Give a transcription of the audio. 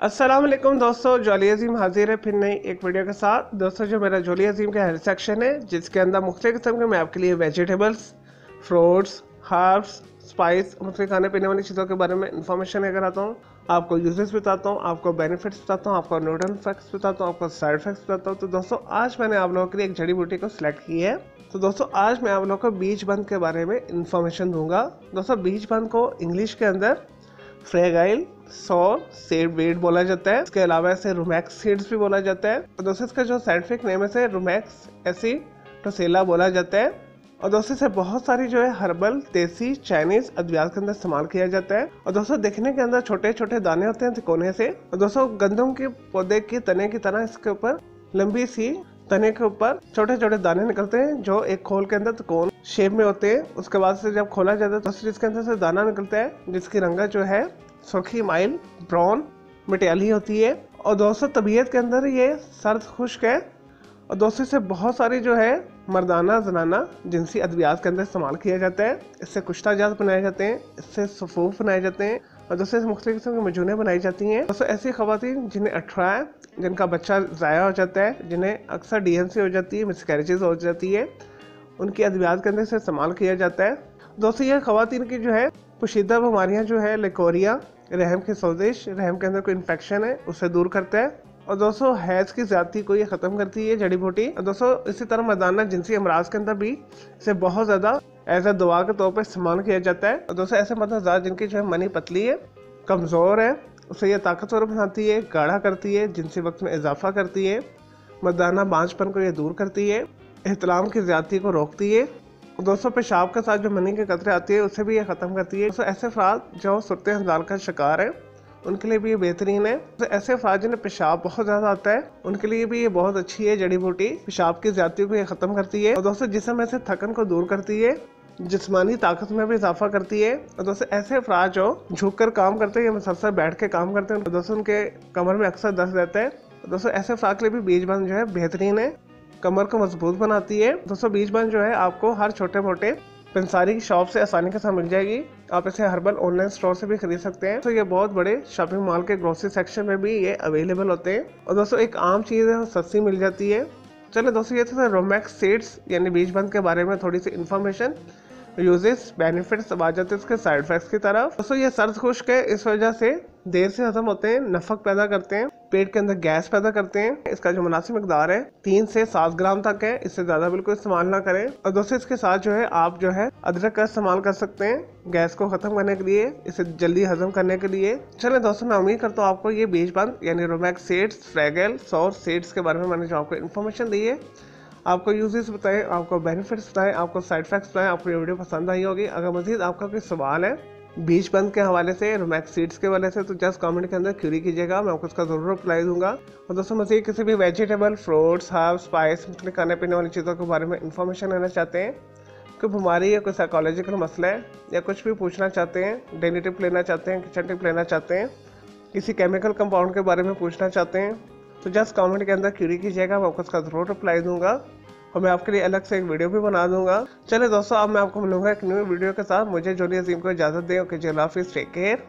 वालेकुम दोस्तों, जोली अजीम हाजिर है फिर नई एक वीडियो के साथ। दोस्तों, जो मेरा जोली अजीम का हेल्थ सेक्शन है, जिसके अंदर मुख्तु किस्म के मैं आपके लिए वेजिटेबल्स फ्रूट्स हर्ब्स स्पाइस मुख्तु खाने पीने वाली चीज़ों के बारे में इंफॉर्मेशन लेकर आता हूँ। आपको यूजेस बताता हूँ, आपको बेनिफिट्स बताता हूँ, आपको न्यूट्रल फैक्ट्स बताता हूँ, आपको साइड इफेक्ट्स बताता हूँ। तो दोस्तों, आज मैंने आप लोगों के लिए एक जड़ी बूटी को सिलेक्ट की है। तो दोस्तों, आज मैं आप लोगों को बीज बंद के बारे में इंफॉर्मेशन दूँगा। दोस्तों, बीज बंद को इंग्लिश के अंदर फ्रेगाइल सौर, सेड वेड बोला जाता है। इसके अलावा इसे रोमैक्स सीड्स भी बोला जाता है। और दोस्तों इसका जो साइंटिफिक नेम है रोमैक्स एसी टोसेला बोला जाता है। और दोस्तों से बहुत सारी जो है हर्बल, देसी, चाइनीज़ अद्वियात के अंदर इस्तेमाल किया जाता है। और दोस्तों देखने के अंदर छोटे छोटे दाने होते हैं तिकोने से। और दोस्तों गंदम के पौधे के, तने की तरह इसके ऊपर लंबी सी तने के ऊपर छोटे छोटे दाने निकलते हैं, जो एक खोल के अंदर तिकोन शेप में होते हैं। उसके बाद से जब खोला जाता है तो जिसके अंदर से दाना निकलता है, जिसकी रंगा जो है सुर्खी, माइल, ब्राउन, मटियाली होती है। और दोस्तों, तबीयत के अंदर ये सर्द, खुश्क है। और दोस्तों से बहुत सारी जो है मर्दाना, जनाना, जिनसी अद्वियात के अंदर इस्तेमाल किया जाता है। इससे कुश्ता जात बनाए जाते हैं, इससे सफूफ बनाए जाते हैं। और दोस्तों मुख्तु किस्म की मजूने बनाई जाती हैं। दोस्तों ऐसी खातन जिन्हें अठारह है, जिनका बच्चा ज़ाया हो जाता है, जिन्हें अक्सर डी हो जाती है मिसकैरेजेस हो जाती है, उनकी अद्वियात के अंदर से इस्तेमाल किया जाता है। दोस्तों, ये खातन की जो है, पोशीदा बीमारियाँ जो है, लेकोरिया, रहम की सोजिश, रहम के अंदर कोई इन्फेक्शन है, उसे दूर करता है। और दोस्तों, हैज़ की ज़्यादती को ये ख़त्म करती है जड़ी बूटी। और दोस्तों, इसी तरह मदाना जिनसी अमराज के अंदर भी इसे बहुत ज़्यादा एज ए दवा के तौर पर इस्तेमाल किया जाता है। और दोस्तों, ऐसे मदद जिनकी जो है मनी पतली है, कमज़ोर है, उसे यह ताकतवर बनाती है, गाढ़ा करती है, जिनसी वक्त में इजाफा करती है मरदाना बांझपन को यह दूर करती है एहतलाम की ज़्यादती को रोकती है। दोस्तों, पेशाब के साथ जो मनी के कतरे आती है, उसे भी ये ख़त्म करती है। दोस्तों, ऐसे अफराद जो सुरत हज़ार का शिकार है, उनके लिए भी ये बेहतरीन है। तो ऐसे अफराद जिन्हें पेशाब बहुत ज़्यादा आता है, उनके लिए भी ये बहुत अच्छी है, जड़ी बूटी। पेशाब की ज़्यादा को ये ख़त्म करती है। और दोस्तों, जिसम ऐसे थकन को दूर करती है जिसमानी ताकत में भी इजाफा करती है, और दोस्तों ऐसे अफराज जो झुक कर काम करते हैं या मुसलसल बैठ के काम करते हैं दोस्तों उनके कमर में अक्सर दर्द रहता है दोस्तों ऐसे अफराद के लिए भी बीज बंद जो है बेहतरीन है, कमर को मज़बूत बनाती है। दोस्तों बीज बन जो है, आपको हर छोटे मोटे पंसारी की शॉप से आसानी के साथ मिल जाएगी। आप इसे हर्बल ऑनलाइन स्टोर से भी खरीद सकते हैं। तो ये बहुत बड़े शॉपिंग मॉल के ग्रोसरी सेक्शन में भी ये अवेलेबल होते हैं। और दोस्तों एक आम चीज़ है, सस्ती मिल जाती है। चलो दोस्तों, ये थे रोमैक्स सीड्स, यानी बीज बंद के बारे में थोड़ी सी इन्फॉर्मेशन यूजेस बेनिफिट्स आ जाते हैं इसके साइड इफेक्ट्स की तरफ़। दोस्तों, ये सर्द खुश्क है, इस वजह से देर से हजम होते हैं, नफक पैदा करते हैं, पेट के अंदर गैस पैदा करते हैं। इसका जो मुनासिब मकदार है, तीन से सात ग्राम तक है, इससे ज़्यादा बिल्कुल इस्तेमाल ना करें। और दोस्तों, इसके साथ जो है, आप जो है अदरक का इस्तेमाल कर सकते हैं गैस को खत्म करने के लिए, इसे जल्दी हजम करने के लिए। चले दोस्तों, मैं उम्मीद करता हूँ आपको ये बीज बंद, यानी रोमैक्स सीड्स, फ्रेगल, सौर सीड्स के बारे में मैंने जो आपको इन्फॉर्मेशन दी है आपको यूजेस बताएँ, आपको बेनिफिट्स बताएँ, आपको साइड इफेक्ट्स बताएँ, आपको ये वीडियो पसंद आई होगी। अगर मजीद आपका कोई सवाल है, बीज बंद के हवाले से रोमैक्स सीड्स के हवाले से तो जस्ट कमेंट के अंदर क्यूरी कीजिएगा, मैं आपको उसका ज़रूर रिप्लाई दूँगा। और दोस्तों, मजीद किसी भी वेजिटेबल फ्रूट्स हर्ब स्पाइस मुख्तलि खाने पीने वाली चीज़ों के बारे में इंफॉर्मेशन लेना चाहते हैं, कोई बीमारी या कोई साइकोलॉजिकल मसला है, या कुछ भी पूछना चाहते हैं डेली टिप लेना चाहते हैं किचन टिप लेना चाहते हैं, किसी केमिकल कंपाउंड के बारे में पूछना चाहते हैं तो जस्ट कमेंट के अंदर क्यूरी कीजिएगा, मैं आपको उसका ज़रूर रिप्लाई दूँगा। और मैं आपके लिए अलग से एक वीडियो भी बना दूँगा। चले दोस्तों, अब मैं आपको मिलूँगा एक न्यू वीडियो के साथ। मुझे जोली अजीम को इजाज़त दें ओके हाफिज़ टेक केयर